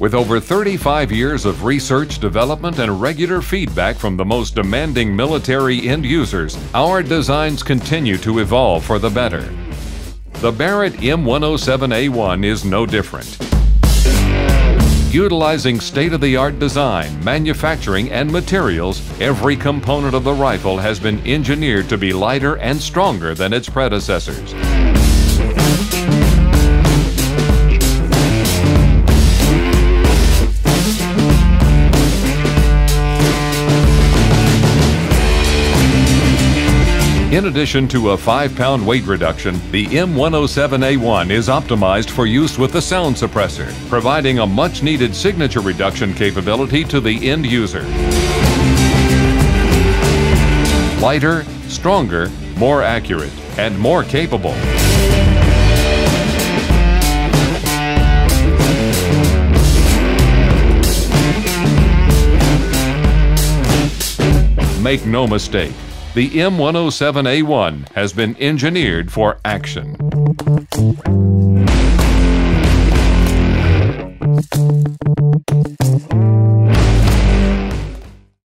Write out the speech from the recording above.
With over 35 years of research, development, and regular feedback from the most demanding military end users, our designs continue to evolve for the better. The Barrett M107A1 is no different. Utilizing state-of-the-art design, manufacturing, and materials, every component of the rifle has been engineered to be lighter and stronger than its predecessors. In addition to a 5 pound weight reduction, the M107A1 is optimized for use with the sound suppressor, providing a much needed signature reduction capability to the end user. Lighter, stronger, more accurate, and more capable. Make no mistake, the M107A1 has been engineered for action.